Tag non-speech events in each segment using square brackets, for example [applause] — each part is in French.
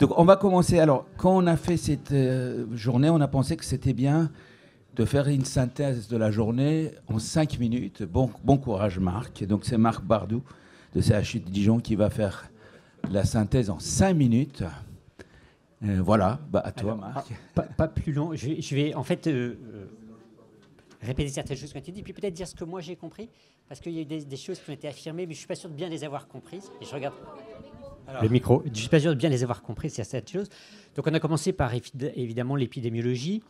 Donc on va commencer. Alors, quand on a fait cette euh, journée, on a pensé que c'était bien de faire une synthèse de la journée en cinq minutes. Bon, bon courage, Marc. Et donc c'est Marc Bardou de CHU de Dijon qui va faire la synthèse en cinq minutes. Euh, voilà, bah, à toi, Marc. Pas, plus long. Je vais, en fait euh, répéter certaines choses ont été dites, puis peut-être dire ce que moi j'ai compris, parce qu'il y a eu des, des, choses qui ont été affirmées, mais je suis pas sûr de bien les avoir comprises. Et je regarde le micro. Je suis pas sûr de bien les avoir compris, c'est cette chose. Donc on a commencé par évidemment l'épidémiologie,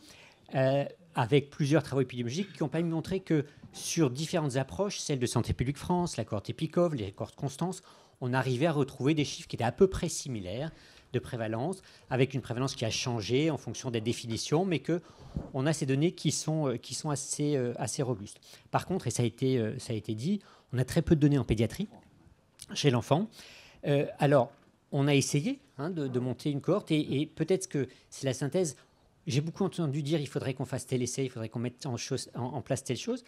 euh, avec plusieurs travaux épidémiologiques qui ont pas montré que sur différentes approches, celle de Santé publique France, la cohorte Epicov, les cohortes Constance, on arrivait à retrouver des chiffres qui étaient à peu près similaires de prévalence, avec une prévalence qui a changé en fonction des définitions, mais que on a ces données qui sont, euh, qui sont assez, euh, assez robustes. Par contre, et ça a, été, ça a été dit, on a très peu de données en pédiatrie chez l'enfant. Euh, alors, on a essayé hein, de, monter une cohorte et, peut-être que c'est la synthèse. J'ai beaucoup entendu dire il faudrait qu'on fasse tel essai, il faudrait qu'on mette en, place telle chose.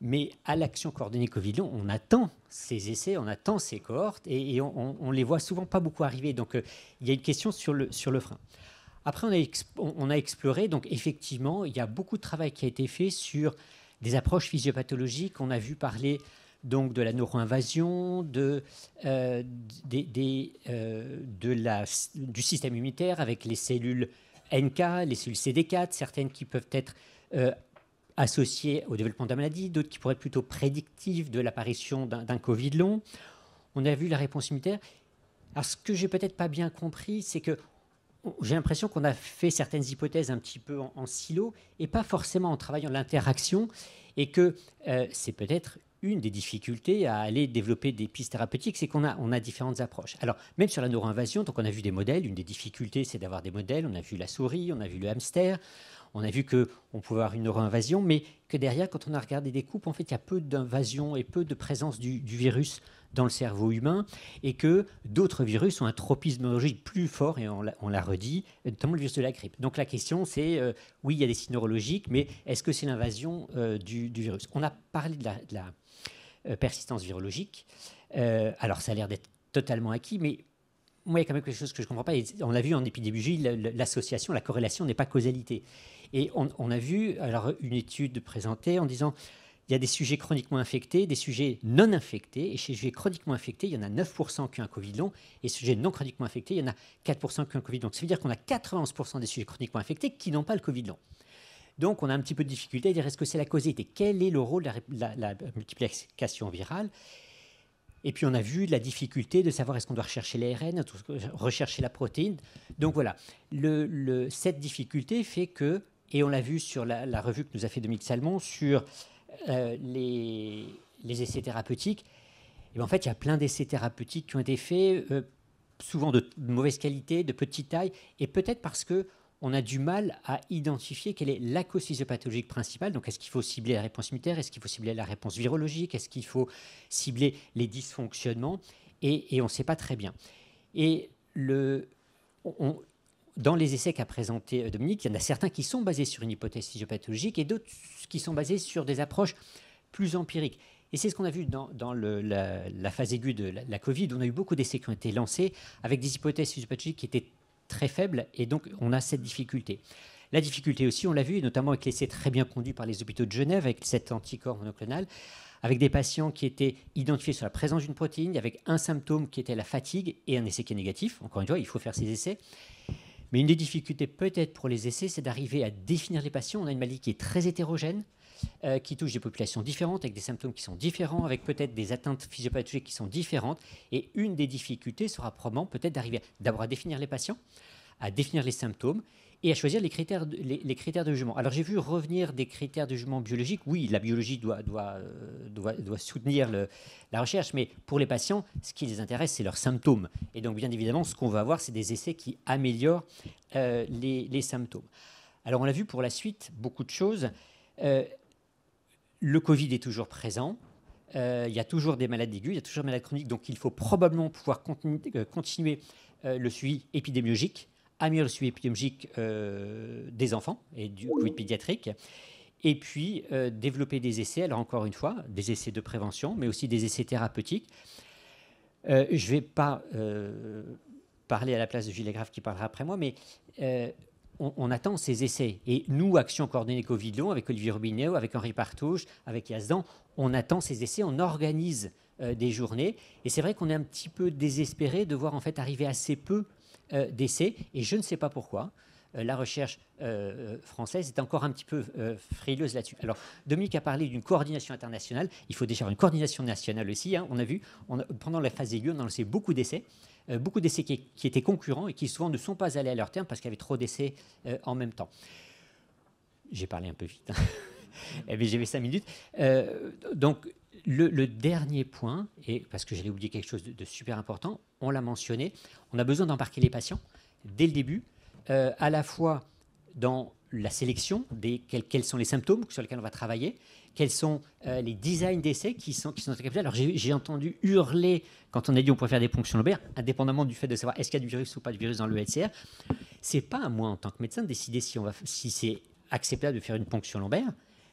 Mais à l'action coordonnée Covid, on attend ces essais, on attend ces cohortes et, on, ne les voit souvent pas beaucoup arriver. Donc euh, il y a une question sur le, sur le frein. Après, on a, on a exploré, donc effectivement, il y a beaucoup de travail qui a été fait sur des approches physiopathologiques. On a vu parler donc de la neuroinvasion, de, euh, euh, de la, du système immunitaire avec les cellules NK, les cellules CD4, certaines qui peuvent être euh, associées au développement de la maladie, d'autres qui pourraient être plutôt prédictives de l'apparition d'un Covid long. On a vu la réponse immunitaire. Alors ce que j'ai peut-être pas bien compris, c'est que j'ai l'impression qu'on a fait certaines hypothèses un petit peu en, silo et pas forcément en travaillant l'interaction et que c'est peut-être une des difficultés à aller développer des pistes thérapeutiques, c'est qu'on a, on a différentes approches. Alors, même sur la neuroinvasion, donc on a vu des modèles. Une des difficultés, c'est d'avoir des modèles. On a vu la souris, on a vu le hamster. On a vu qu'on pouvait avoir une neuroinvasion, mais que derrière, quand on a regardé des coupes, en fait, il y a peu d'invasion et peu de présence du, virus dans le cerveau humain, et que d'autres virus ont un tropisme neurologique plus fort, et on l'a redit, notamment le virus de la grippe. Donc la question, c'est, euh, oui, il y a des signes neurologiques, mais est-ce que c'est l'invasion euh, du, virus? On a parlé de la euh, persistance virologique. Alors, ça a l'air d'être totalement acquis, mais moi, il y a quand même quelque chose que je ne comprends pas. on a vu en épidémiologie, l'association, la corrélation n'est pas causalité. Et on, a vu alors une étude présentée en disant il y a des sujets chroniquement infectés, des sujets non infectés. Et chez les sujets chroniquement infectés, il y en a 9% qui ont un Covid long. Et sujets non chroniquement infectés, il y en a 4% qui ont un Covid long. Ça veut dire qu'on a 91% des sujets chroniquement infectés qui n'ont pas le Covid long. Donc, on a un petit peu de difficulté à dire est-ce que c'est la causalité Quel est le rôle de la, multiplication virale? Et puis on a vu la difficulté de savoir est-ce qu'on doit rechercher l'ARN, rechercher la protéine. Donc voilà, cette difficulté fait que, et on l'a vu sur la, revue que nous a fait Dominique Salmon sur euh, les, essais thérapeutiques, et ben, en fait il y a plein d'essais thérapeutiques qui ont été faits, euh, souvent de mauvaise qualité, de petite taille, et peut-être parce que on a du mal à identifier quelle est la cause physiopathologique principale. Donc, est-ce qu'il faut cibler la réponse immunitaire? Est-ce qu'il faut cibler la réponse virologique? Est-ce qu'il faut cibler les dysfonctionnements? Et, on ne sait pas très bien. Et le, dans les essais qu'a présenté euh, Dominique, il y en a certains qui sont basés sur une hypothèse physiopathologique et d'autres qui sont basés sur des approches plus empiriques. Et c'est ce qu'on a vu dans, la, phase aiguë de la, la, Covid. On a eu beaucoup d'essais qui ont été lancés avec des hypothèses physiopathologiques qui étaient très faible et donc on a cette difficulté. La difficulté aussi, on l'a vu, notamment avec l'essai très bien conduit par les hôpitaux de Genève, avec cet anticorps monoclonal, avec des patients qui étaient identifiés sur la présence d'une protéine, avec un symptôme qui était la fatigue et un essai qui est négatif. Encore une fois, il faut faire ces essais. Mais une des difficultés peut-être pour les essais, c'est d'arriver à définir les patients. On a une maladie qui est très hétérogène, euh, qui touche des populations différentes, avec des symptômes qui sont différents, avec peut-être des atteintes physiopathologiques qui sont différentes. Et une des difficultés sera probablement peut-être d'arriver d'abord à définir les patients, à définir les symptômes et à choisir les critères, de, les, critères de jugement. Alors j'ai vu revenir des critères de jugement biologique. Oui, la biologie doit, doit, euh, doit, doit soutenir la recherche, mais pour les patients, ce qui les intéresse, c'est leurs symptômes. Et donc bien évidemment, ce qu'on va avoir, c'est des essais qui améliorent euh, les, symptômes. Alors on l'a vu pour la suite, beaucoup de choses. Le Covid est toujours présent. Euh, il y a toujours des malades aiguës, il y a toujours des malades chroniques, donc il faut probablement pouvoir euh, continuer euh, le suivi épidémiologique, le suivi épidémiologique des enfants et du Covid pédiatrique, et puis développer des essais, alors encore une fois, des essais de prévention, mais aussi des essais thérapeutiques. je ne vais pas parler à la place de Gilles Grave qui parlera après moi, mais on, attend ces essais. Et nous, Action coordonnée Covid avec Olivier Robineau, avec Henri Partouche, avec Yazdan, on attend ces essais, on organise des journées. Et c'est vrai qu'on est un petit peu désespéré de voir en fait arriver assez peu d'essais. Et je ne sais pas pourquoi. Euh, la recherche euh, euh, française est encore un petit peu frileuse là-dessus. Alors, Dominique a parlé d'une coordination internationale. Il faut déjà une coordination nationale aussi. Hein. On a vu, pendant la phase aiguë, on a lancé beaucoup d'essais. beaucoup d'essais qui, étaient concurrents et qui souvent ne sont pas allés à leur terme parce qu'il y avait trop d'essais en même temps. J'ai parlé un peu vite, hein. [laughs] mais j'avais cinq minutes. donc, le, dernier point, parce que j'allais oublier quelque chose de super important, on l'a mentionné, on a besoin d'embarquer les patients dès le début euh, à la fois dans la sélection des quels, sont les symptômes sur lesquels on va travailler, quels sont euh, les designs d'essais qui sont qui sont Alors j'ai entendu hurler quand on a dit on pourrait faire des ponctions lombaires, indépendamment du fait de savoir est-ce qu'il y a du virus ou pas de virus dans le LCR. C'est pas à moi en tant que médecin de décider si on va si c'est acceptable de faire une ponction lombaire.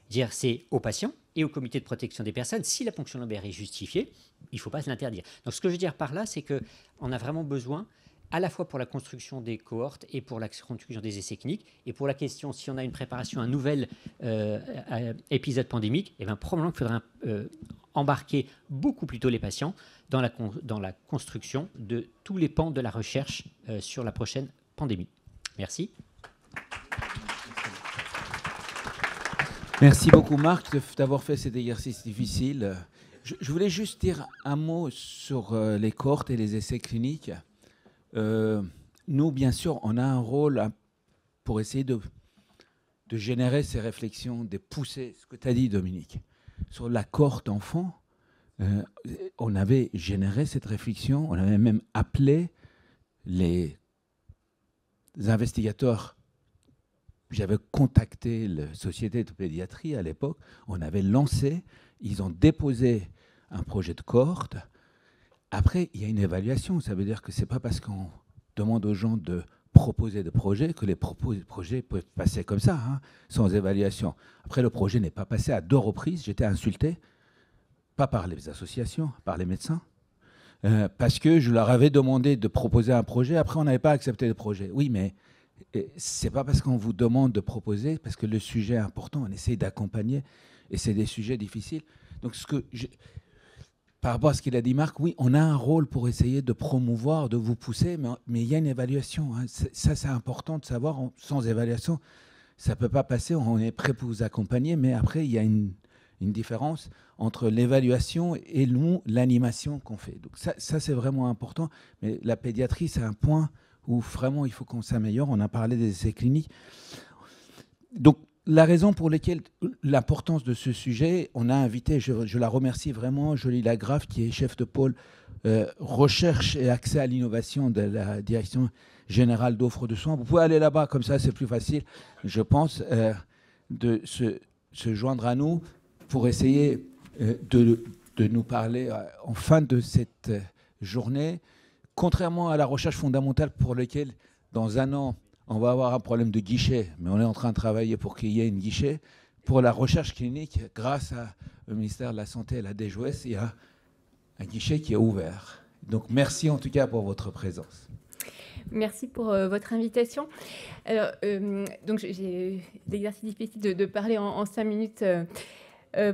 Dire c'est au patient et au comité de protection des personnes. Si la ponction lombaire est justifiée, il ne faut pas l'interdire. Donc ce que je veux dire par là, c'est que on a vraiment besoin à la fois pour la construction des cohortes et pour la construction des essais cliniques. Et pour la question, si on a une préparation, un nouvel euh, euh, épisode pandémique, eh bien, probablement qu'il faudrait euh, embarquer beaucoup plus tôt les patients dans la construction de tous les pans de la recherche sur la prochaine pandémie. Merci. Merci beaucoup Marc d'avoir fait cet exercice difficile. Je, voulais juste dire un mot sur les cohortes et les essais cliniques. Euh, nous, bien sûr, on a un rôle pour essayer de, de générer ces réflexions, de pousser ce que tu as dit, Dominique. Sur la cohorte enfant, euh, on avait généré cette réflexion, on avait même appelé les investigateurs. J'avais contacté la société de pédiatrie à l'époque, on avait lancé, ils ont déposé un projet de cohorte après, il y a une évaluation. Ça veut dire que ce n'est pas parce qu'on demande aux gens de proposer des projets que les projets peuvent passer comme ça, hein, sans évaluation. Après, le projet n'est pas passé à deux reprises. J'étais insulté, pas par les associations, par les médecins, euh, parce que je leur avais demandé de proposer un projet. Après, on n'avait pas accepté le projet. Oui, mais c'est pas parce qu'on vous demande de proposer, parce que le sujet est important, on essaye d'accompagner, et c'est des sujets difficiles. Donc, ce que par rapport à ce qu'il a dit Marc, oui, on a un rôle pour essayer de promouvoir, de vous pousser, mais, il y a une évaluation. Hein. Ça, c'est important de savoir. sans évaluation, ça ne peut pas passer. On est prêt pour vous accompagner, mais après, il y a une, différence entre l'évaluation et l'animation qu'on fait. Donc ça, ça c'est vraiment important. Mais la pédiatrie, c'est un point où vraiment il faut qu'on s'améliore. On a parlé des essais cliniques. Donc la raison pour laquelle l'importance de ce sujet, on a invité, je, la remercie vraiment, Jolie Lagrave, qui est chef de pôle euh, recherche et accès à l'innovation de la direction générale d'offres de soins. Vous pouvez aller là-bas, comme ça c'est plus facile, je pense, euh, de se, joindre à nous pour essayer euh, de, de, nous parler en fin de cette journée. Contrairement à la recherche fondamentale pour laquelle, dans un an, on va avoir un problème de guichet, mais on est en train de travailler pour qu'il y ait une guichet. Pour la recherche clinique, grâce au ministère de la Santé et à la DGOS, il y a un guichet qui est ouvert. Donc merci en tout cas pour votre présence. Merci pour euh, votre invitation. Alors, euh, donc j'ai l'exercice difficile de, parler en, cinq minutes euh,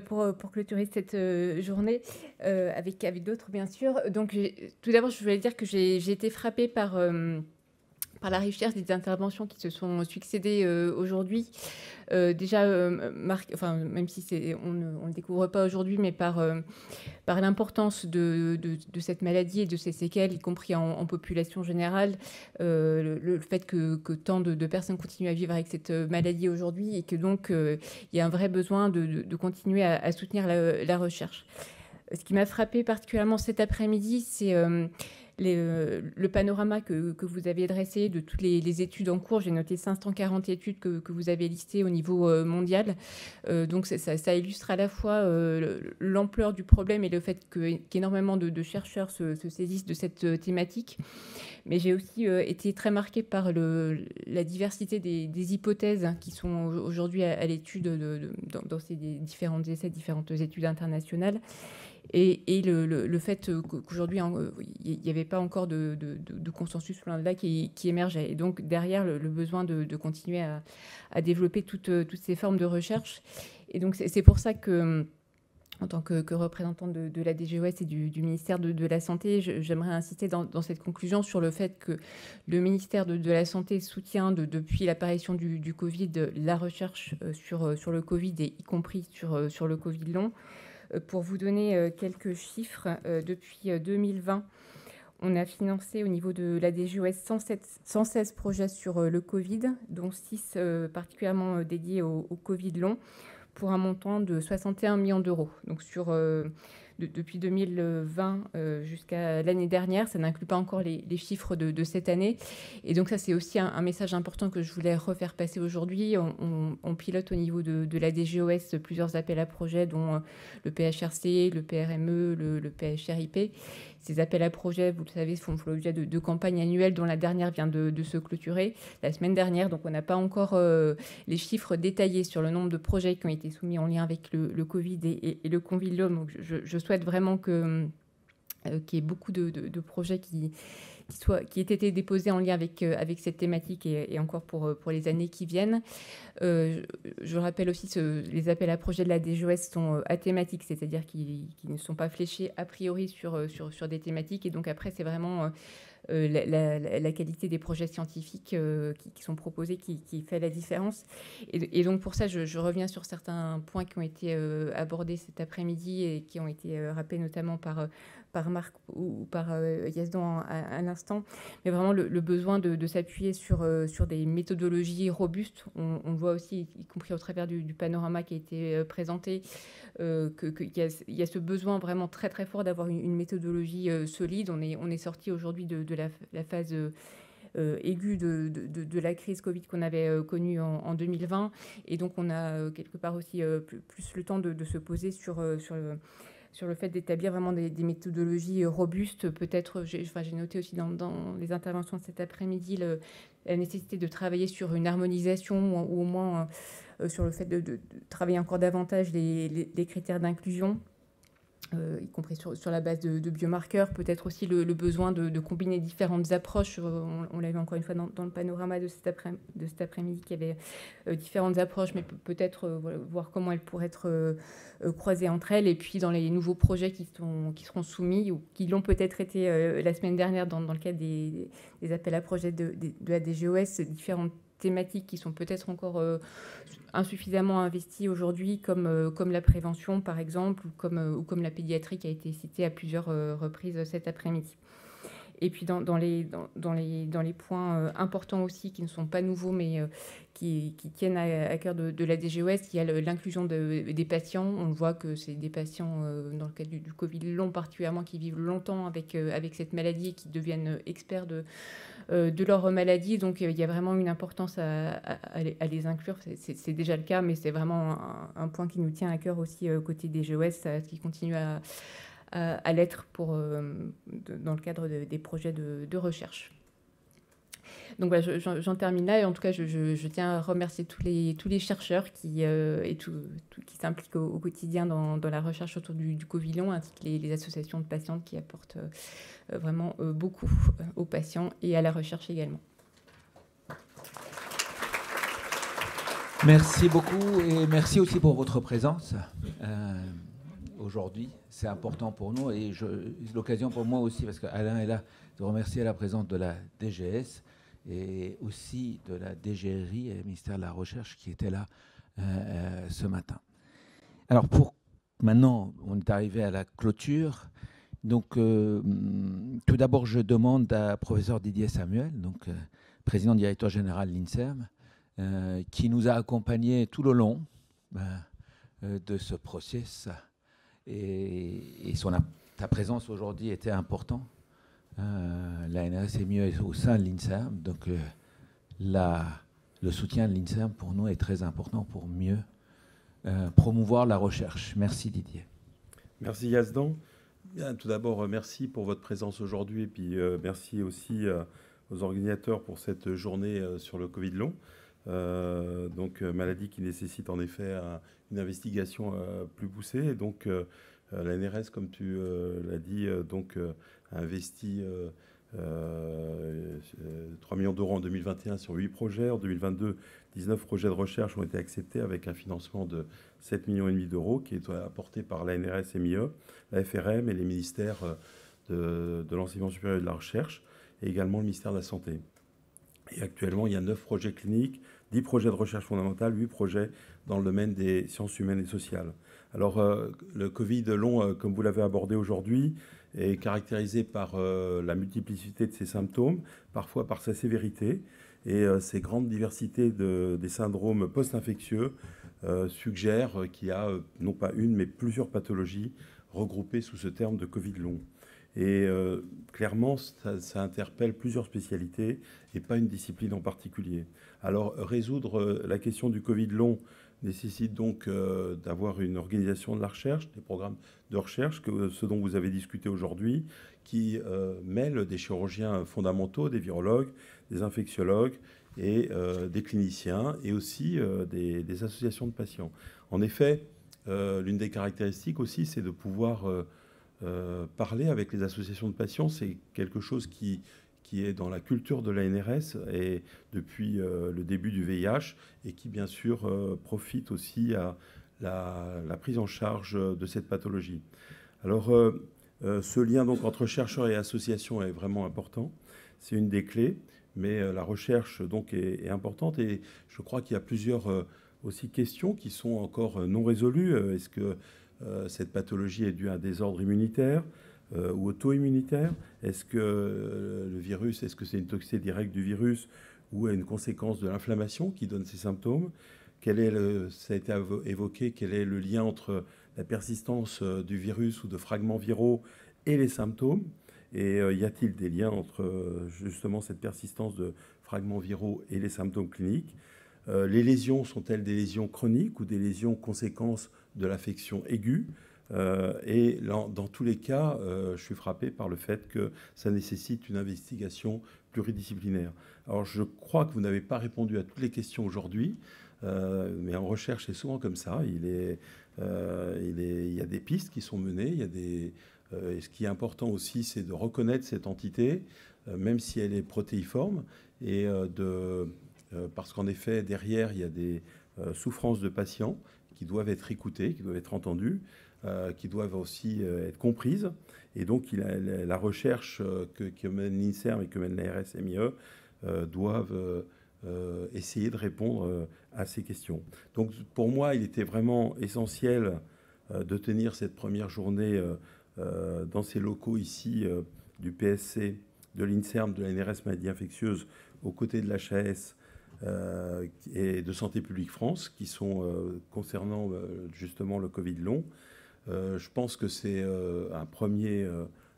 pour, pour, clôturer cette journée avec, avec d'autres, bien sûr. Donc, tout d'abord, je voulais dire que j'ai été frappée par par la recherche des interventions qui se sont succédées euh, aujourd'hui. Euh, déjà, euh, enfin, même si on ne le découvre pas aujourd'hui, mais par, par l'importance de, de, cette maladie et de ses séquelles, y compris en, population générale, le, fait que, que tant de, personnes continuent à vivre avec cette maladie aujourd'hui et que donc il y a un vrai besoin de, continuer à, soutenir la, la, recherche. Ce qui m'a frappé particulièrement cet après-midi, c'est euh, le panorama que, vous avez dressé de toutes les, études en cours. J'ai noté 540 études que, vous avez listées au niveau euh, mondial. Euh, donc ça, illustre à la fois l'ampleur du problème et le fait qu'énormément de, chercheurs se, saisissent de cette thématique. Mais j'ai aussi été très marquée par la diversité des, hypothèses qui sont aujourd'hui à, l'étude dans, ces différentes essais, différentes études internationales Et, le, fait qu'aujourd'hui, il n'y avait pas encore de, consensus plein de là qui, émergeait. Et donc, derrière, le, besoin de, continuer à, développer toutes, ces formes de recherche. Et donc, c'est pour ça que en tant que, représentante de, la DGOS et du, ministère de, la Santé, j'aimerais insister dans, cette conclusion sur le fait que le ministère de, la Santé soutient depuis l'apparition du, Covid la recherche euh, sur, euh, sur le Covid et y compris sur, euh, sur le Covid long. Pour vous donner quelques chiffres, depuis 2020, on a financé au niveau de la DGOS 116 projets sur le Covid, dont 6 particulièrement dédiés au, au Covid long pour un montant de 61 millions d'euros. Donc sur depuis 2020 euh, jusqu'à l'année dernière. Ça n'inclut pas encore les, chiffres de, cette année. Et donc ça, c'est aussi un, message important que je voulais refaire passer aujourd'hui. On, pilote au niveau de, la DGOS plusieurs appels à projets, dont euh, le PHRC, le PRME, le PHRIP. Ces appels à projets, vous le savez, font l'objet de, campagnes annuelles dont la dernière vient de, se clôturer la semaine dernière. Donc on n'a pas encore euh, les chiffres détaillés sur le nombre de projets qui ont été soumis en lien avec le, Covid et, le Convilium. Donc je, souhaite vraiment euh, qu'il y ait beaucoup de, projets qui, qui, soient, qui aient été déposés en lien avec, euh, avec cette thématique et, encore pour, euh, pour les années qui viennent. je rappelle aussi que les appels à projets de la DGOS sont athématiques, c'est-à-dire qu'ils ne sont pas fléchés a priori sur, sur, sur des thématiques. Et donc après, c'est vraiment euh, la, qualité des projets scientifiques euh, qui, sont proposés qui, fait la différence. Et, donc pour ça, je, reviens sur certains points qui ont été euh, abordés cet après-midi et qui ont été rappelés notamment par, par Marc ou, par Yazdan à, l'instant, mais vraiment le, besoin de, s'appuyer sur, sur des méthodologies robustes. On, voit aussi, y compris au travers du, panorama qui a été présenté, euh, qu'il y, a ce besoin vraiment très très fort d'avoir une, méthodologie euh, solide. On est, on est sorti aujourd'hui de, de, la, phase euh, aiguë de, de, la crise Covid qu'on avait connue en, 2020. Et donc on a quelque part aussi plus, le temps de, se poser sur, sur sur le fait d'établir vraiment des, méthodologies robustes. Peut-être, j'ai enfin, noté aussi dans, dans, les interventions de cet après-midi la nécessité de travailler sur une harmonisation ou, au moins euh, sur le fait de, travailler encore davantage les, critères d'inclusion. Euh, y compris sur, la base de, biomarqueurs, peut-être aussi le, besoin de, combiner différentes approches. Euh, on, l'a vu encore une fois dans, le panorama de cet, après, midi qu'il y avait différentes approches, mais peut-être voir comment elles pourraient être croisées entre elles. Et puis dans les nouveaux projets qui, sont, qui seront soumis ou qui l'ont peut-être été la semaine dernière dans, le cadre des, des, appels à projets de, de la DGOS, différentes thématiques qui sont peut-être encore euh, insuffisamment investies aujourd'hui, comme, euh, comme la prévention par exemple, ou comme, euh, ou comme la pédiatrie qui a été citée à plusieurs reprises cet après-midi. Et puis dans, les, points importants aussi, qui ne sont pas nouveaux, mais qui, qui, tiennent à, cœur de, la DGOS, il y a l'inclusion des patients. On voit que c'est des patients, dans le cadre du, Covid long particulièrement, qui vivent longtemps avec, cette maladie et qui deviennent experts de, euh, leur maladie. Donc euh, il y a vraiment une importance à, les, inclure. C'est déjà le cas, mais c'est vraiment un, point qui nous tient à cœur aussi euh, côté des GOS, qui continue à, l'être pour dans le cadre des projets de, recherche. Donc j'en termine là et en tout cas je, tiens à remercier tous les, chercheurs tout, qui s'impliquent au, quotidien dans, la recherche autour du, du Covid long ainsi que les, associations de patientes qui apportent euh, vraiment euh, beaucoup euh, aux patients et à la recherche également. Merci beaucoup et merci aussi pour votre présence aujourd'hui. C'est important pour nous et l'occasion pour moi aussi, parce qu'Alain est là, de remercier la présence de la DGS et aussi de la DGRI et le ministère de la Recherche qui était là ce matin. Alors pour maintenant, on est arrivé à la clôture. Donc, euh, tout d'abord, je demande à professeur Didier Samuel, donc euh, président directeur général de l'INSERM, euh, qui nous a accompagnés tout le long de ce processus. Et, son, ta présence aujourd'hui était importante. la NRS est mieux au sein de l'INSERM, donc le soutien de l'INSERM pour nous est très important pour mieux promouvoir la recherche. Merci Didier. Merci Yazdan tout d'abord, euh, merci pour votre présence aujourd'hui et puis euh, merci aussi euh, aux organisateurs pour cette journée sur le Covid long. Donc, maladie qui nécessite en effet une investigation plus poussée. Et donc, la NRS, comme tu l'as dit, donc, a investi 3 millions d'euros en 2021 sur 8 projets. En 2022, 19 projets de recherche ont été acceptés avec un financement de 7 millions d'euros qui est apporté par la NRS MIE, la FRM et les ministères de l'enseignement supérieur et de la recherche et également le ministère de la Santé. Et actuellement, il y a 9 projets cliniques, 10 projets de recherche fondamentale, 8 projets dans le domaine des sciences humaines et sociales. Alors, euh, le Covid long, euh, comme vous l'avez abordé aujourd'hui, est caractérisé par euh, la multiplicité de ses symptômes, parfois par sa sévérité, et ces grandes diversités de, des syndromes post-infectieux suggèrent qu'il y a non pas une, mais plusieurs pathologies regroupées sous ce terme de Covid long. Et euh, clairement, ça, interpelle plusieurs spécialités et pas une discipline en particulier. Alors, résoudre euh, la question du Covid long nécessite donc euh, d'avoir une organisation de la recherche, des programmes de recherche, que, ce dont vous avez discuté aujourd'hui, qui mêlent des chirurgiens fondamentaux, des virologues, des infectiologues et des cliniciens, et aussi des, associations de patients. En effet, l'une des caractéristiques aussi, c'est de pouvoir euh, parler avec les associations de patients, c'est quelque chose qui, qui est dans la culture de l'ANRS et depuis euh, le début du VIH et qui bien sûr euh, profite aussi à la, prise en charge de cette pathologie. Alors ce lien donc entre chercheurs et associations est vraiment important, c'est une des clés, mais la recherche donc est, est, importante et je crois qu'il y a plusieurs aussi questions qui sont encore non résolues. Est-ce que cette pathologie est due à un désordre immunitaire euh, ou auto-immunitaire. Est-ce que euh, le virus, est-ce que c'est une toxicité directe du virus ou une conséquence de l'inflammation qui donne ces symptômes? Quel est Ça a été évoqué, quel est le lien entre la persistance du virus ou de fragments viraux et les symptômes? Et y a-t-il des liens entre justement cette persistance de fragments viraux et les symptômes cliniques? Les lésions sont-elles des lésions chroniques ou des lésions conséquences de l'affection aiguë. Euh, et dans, tous les cas, euh, je suis frappé par le fait que ça nécessite une investigation pluridisciplinaire. Alors je crois que vous n'avez pas répondu à toutes les questions aujourd'hui, euh, mais en recherche c'est souvent comme ça. Il, est, il, est, il, y a des pistes qui sont menées, il y a des, et ce qui est important aussi, c'est de reconnaître cette entité, même si elle est protéiforme, et de, parce qu'en effet, derrière, il y a des souffrances de patients qui doivent être écoutées, qui doivent être entendues, euh, qui doivent aussi euh, être comprises. Et donc, la recherche euh, que, mène l'INSERM et que mène la RSMIE doivent essayer de répondre à ces questions. Donc, pour moi, il était vraiment essentiel de tenir cette première journée dans ces locaux ici du PSC, de l'INSERM, de la NRS maladie infectieuse, aux côtés de l'HAS euh, et de Santé publique France qui sont euh, concernant euh, justement le Covid long. je pense que c'est un, premier,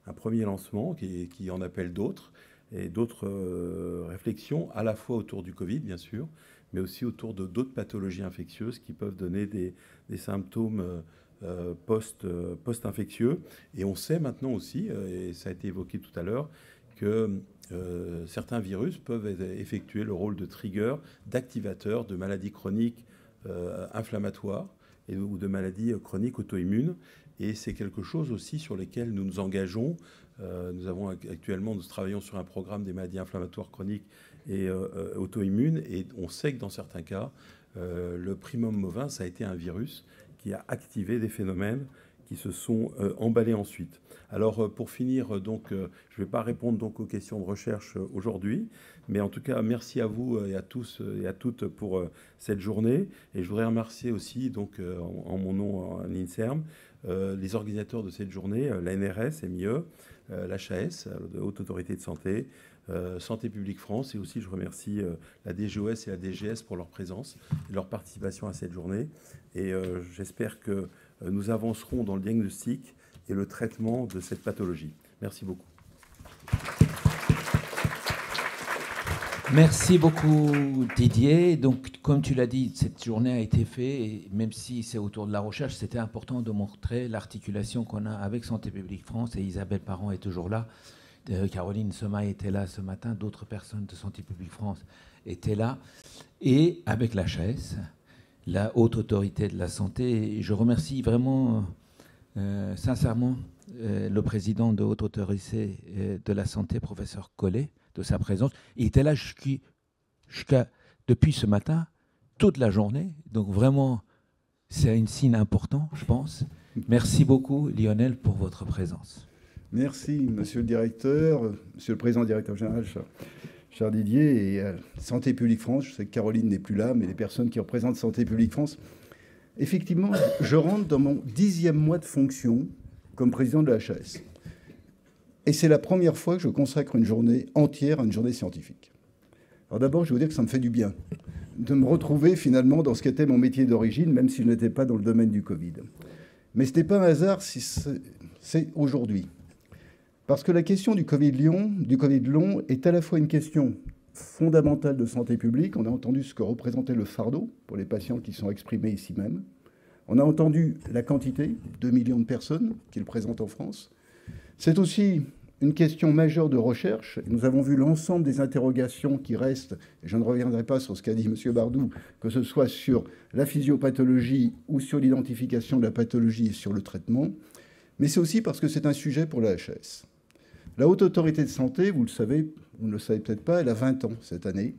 un premier lancement qui, en appelle d'autres et d'autres réflexions à la fois autour du Covid bien sûr, mais aussi autour de d'autres pathologies infectieuses qui peuvent donner des, symptômes post, post-infectieux. Et on sait maintenant aussi, et ça a été évoqué tout à l'heure, que euh, certains virus peuvent effectuer le rôle de trigger, d'activateur de maladies chroniques euh, inflammatoires ou de maladies chroniques auto-immunes. Et c'est quelque chose aussi sur lequel nous nous engageons. Euh, nous avons actuellement, nous travaillons sur un programme des maladies inflammatoires chroniques et auto-immunes. Et on sait que dans certains cas, le primum movin, ça a été un virus qui a activé des phénomènes qui se sont emballés ensuite. Alors euh, pour finir, euh, donc, euh, je ne vais pas répondre donc aux questions de recherche aujourd'hui, mais en tout cas, merci à vous et à tous et à toutes pour cette journée. Et je voudrais remercier aussi, donc, en, mon nom, en INSERM, les organisateurs de cette journée, la NRS, MIE, l'HAS, la Haute Autorité de Santé, Santé publique France, et aussi je remercie la DGOS et la DGS pour leur présence et leur participation à cette journée. Et j'espère que nous avancerons dans le diagnostic et le traitement de cette pathologie. Merci beaucoup. Merci beaucoup Didier. Donc, comme tu l'as dit, cette journée a été faite, et même si c'est autour de la recherche, c'était important de montrer l'articulation qu'on a avec Santé publique France, et Isabelle Parent est toujours là. Euh, Caroline Sema était là ce matin, d'autres personnes de Santé publique France étaient là, et avec l'HAS, la haute autorité de la santé. je remercie vraiment euh, sincèrement euh, le président de haute autorité de la santé, professeur Collet, de sa présence. Il était là jusqu'à depuis ce matin, toute la journée. Donc vraiment, c'est un signe important, je pense. Merci beaucoup, Lionel, pour votre présence. Merci, monsieur le directeur, monsieur le président directeur général, cher, Didier, et euh, Santé publique France. Je sais que Caroline n'est plus là, mais les personnes qui représentent Santé publique France. Effectivement, je rentre dans mon dixième mois de fonction comme président de la HAS. Et c'est la première fois que je consacre une journée entière à une journée scientifique. Alors d'abord, je veux dire que ça me fait du bien de me retrouver finalement dans ce qu'était mon métier d'origine, même si je n'étais pas dans le domaine du Covid. Mais ce n'était pas un hasard si c'est aujourd'hui. Parce que la question du Covid, long, du Covid long est à la fois une question fondamentale de santé publique. On a entendu ce que représentait le fardeau pour les patients qui sont exprimés ici même. On a entendu la quantité, 2 millions de personnes qu'il présente en France. C'est aussi une question majeure de recherche. Nous avons vu l'ensemble des interrogations qui restent, et je ne reviendrai pas sur ce qu'a dit M. Bardou, que ce soit sur la physiopathologie ou sur l'identification de la pathologie et sur le traitement, mais c'est aussi parce que c'est un sujet pour la HS. La Haute Autorité de Santé, vous le savez, vous ne le savez peut-être pas, elle a 20 ans cette année.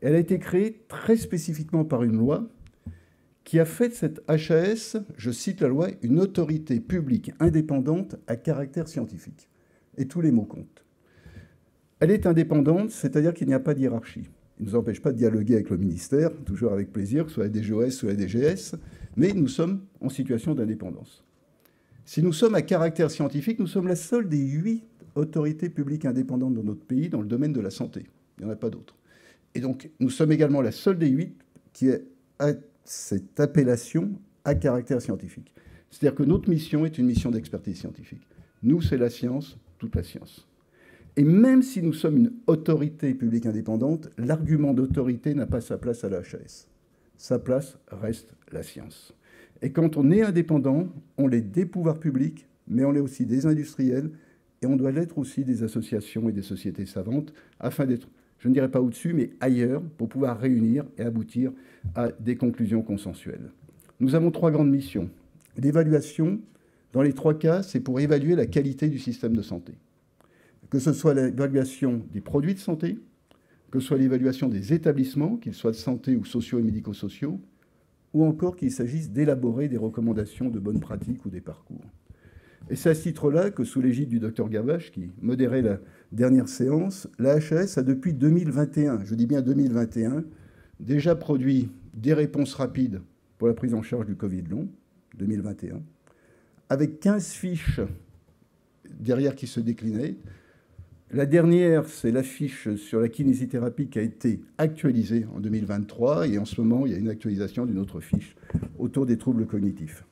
Elle a été créée très spécifiquement par une loi qui a fait de cette HAS, je cite la loi, une autorité publique indépendante à caractère scientifique. Et tous les mots comptent. Elle est indépendante, c'est-à-dire qu'il n'y a pas de hiérarchie. Il ne nous empêche pas de dialoguer avec le ministère, toujours avec plaisir, que ce soit la DGOS, soit la DGS, mais nous sommes en situation d'indépendance. Si nous sommes à caractère scientifique, nous sommes la seule des huit autorité publique indépendante dans notre pays dans le domaine de la santé. Il n'y en a pas d'autres. Et donc, nous sommes également la seule des huit qui a cette appellation à caractère scientifique. C'est-à-dire que notre mission est une mission d'expertise scientifique. Nous, c'est la science, toute la science. Et même si nous sommes une autorité publique indépendante, l'argument d'autorité n'a pas sa place à la HAS. Sa place reste la science. Et quand on est indépendant, on l'est des pouvoirs publics, mais on l'est aussi des industriels, et on doit l'être aussi des associations et des sociétés savantes, afin d'être, je ne dirais pas au-dessus, mais ailleurs, pour pouvoir réunir et aboutir à des conclusions consensuelles. Nous avons trois grandes missions. L'évaluation, dans les trois cas, c'est pour évaluer la qualité du système de santé. Que ce soit l'évaluation des produits de santé, que ce soit l'évaluation des établissements, qu'ils soient de santé ou sociaux et médico-sociaux, ou encore qu'il s'agisse d'élaborer des recommandations de bonnes pratiques ou des parcours. Et c'est à ce titre-là que, sous l'égide du docteur Gavache, qui modérait la dernière séance, la HAS a depuis 2021, je dis bien 2021, déjà produit des réponses rapides pour la prise en charge du Covid long, 2021, avec 15 fiches derrière qui se déclinaient. La dernière, c'est la fiche sur la kinésithérapie qui a été actualisée en 2023, et en ce moment, il y a une actualisation d'une autre fiche autour des troubles cognitifs.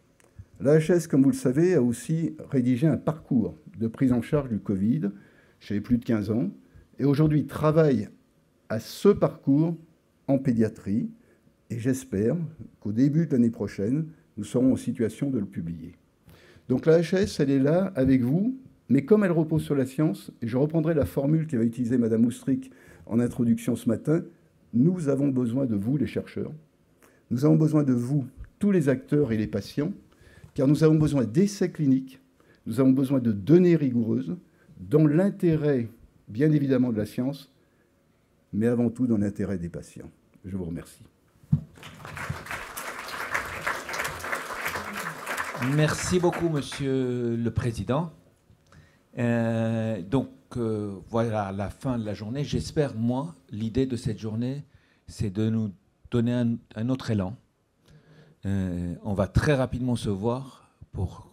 L'AHS, comme vous le savez, a aussi rédigé un parcours de prise en charge du Covid chez plus de 15 ans et aujourd'hui travaille à ce parcours en pédiatrie et j'espère qu'au début de l'année prochaine, nous serons en situation de le publier. Donc l'AHS, elle est là avec vous, mais comme elle repose sur la science, et je reprendrai la formule qu'avait utilisée Mme Oustric en introduction ce matin, nous avons besoin de vous, les chercheurs, nous avons besoin de vous, tous les acteurs et les patients, car nous avons besoin d'essais cliniques, nous avons besoin de données rigoureuses, dans l'intérêt, bien évidemment, de la science, mais avant tout dans l'intérêt des patients. Je vous remercie. Merci beaucoup, Monsieur le Président. Euh, donc, euh, voilà la fin de la journée. J'espère, moi, l'idée de cette journée, c'est de nous donner un autre élan, euh, on va très rapidement se voir pour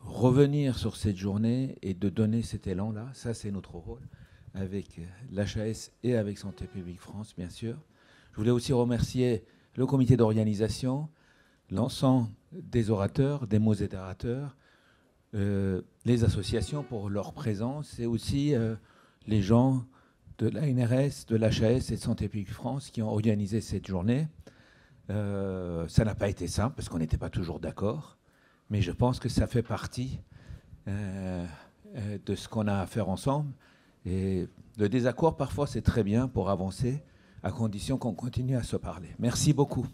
revenir sur cette journée et de donner cet élan-là. Ça, c'est notre rôle avec l'HAS et avec Santé publique France, bien sûr. Je voulais aussi remercier le comité d'organisation, l'ensemble des orateurs, des modérateurs, euh, les associations pour leur présence et aussi euh, les gens de l'ANRS, de l'HAS et de Santé publique France qui ont organisé cette journée. Euh, ça n'a pas été simple parce qu'on n'était pas toujours d'accord, mais je pense que ça fait partie euh, euh, de ce qu'on a à faire ensemble. Et le désaccord, parfois, c'est très bien pour avancer, à condition qu'on continue à se parler. Merci beaucoup.